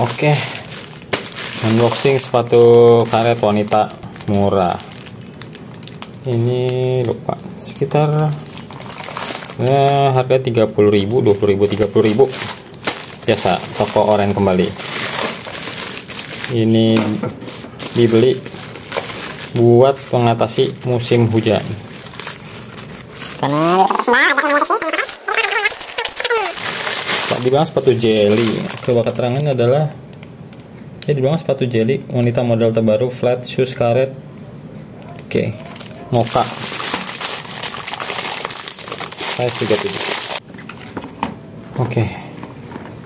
Oke. Unboxing sepatu karet wanita murah. Ini lupa sekitar ya harga 30.000, 20.000, 30.000. Biasa toko oren kembali. Ini dibeli buat mengatasi musim hujan. Dibilang sepatu jelly. Coba keterangan adalah ya dibilang sepatu jelly wanita model terbaru flat shoes karet. Oke, moka. Size 37. Oke.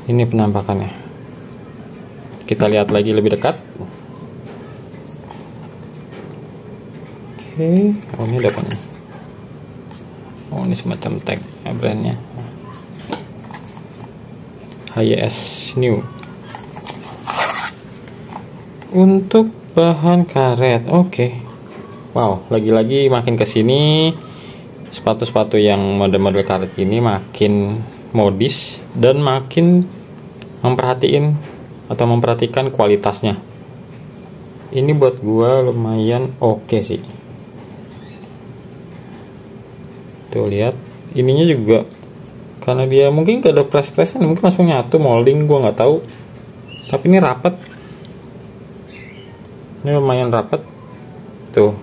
Ini penampakannya. Kita lihat lagi lebih dekat. Oke, oh ini nih? Oh ini semacam tag ya, brandnya. HYS New. Untuk bahan karet, oke. Wow, lagi-lagi makin ke sini sepatu-sepatu yang model-model karet ini makin modis dan makin memperhatiin atau memperhatikan kualitasnya. Ini buat gua lumayan oke okay sih. Tuh lihat, ininya juga karena dia mungkin gak ada press pressan mungkin langsung nyatu molding gua nggak tahu. Tapi ini rapat. Ini lumayan rapat. Tuh.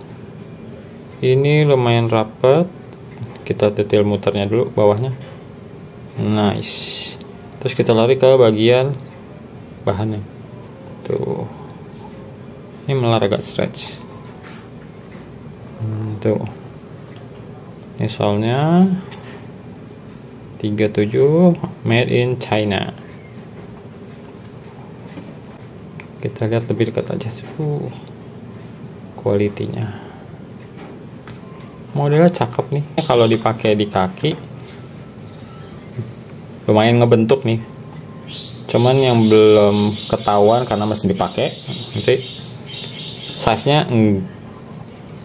Ini lumayan rapat. Kita detail muternya dulu bawahnya. Nice. Terus kita lari ke bagian bahannya tuh ini melar agak stretch hmm, tuh ini soalnya 37 made in China. Kita lihat lebih dekat aja uh, kualitinya. Modelnya cakep nih. Kalau dipakai di kaki lumayan ngebentuk nih. Cuman yang belum ketahuan karena masih dipakai nanti size nya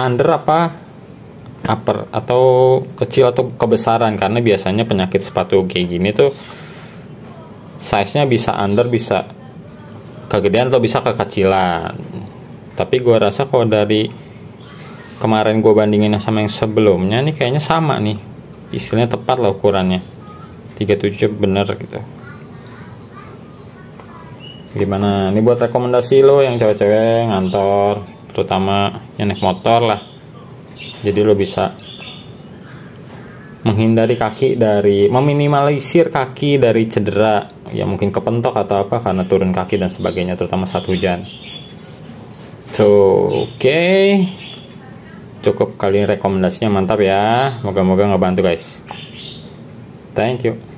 under apa upper atau kecil atau kebesaran. Karena biasanya penyakit sepatu kayak gini tuh size nya bisa under bisa kegedean atau bisa kekecilan. Tapi gue rasa kalau dari kemarin gue bandingin sama yang sebelumnya nih kayaknya sama nih. Istilahnya tepat lah ukurannya. 37 bener gitu. Gimana? Ini buat rekomendasi lo yang cewek-cewek ngantor terutama yang naik motor lah jadi lo bisa menghindari kaki dari meminimalisir kaki dari cedera. Ya mungkin kepentok atau apa karena turun kaki dan sebagainya terutama saat hujan. So oke. Okay. cukup kali ini rekomendasinya mantap ya. Moga-moga ngebantu guys. Thank you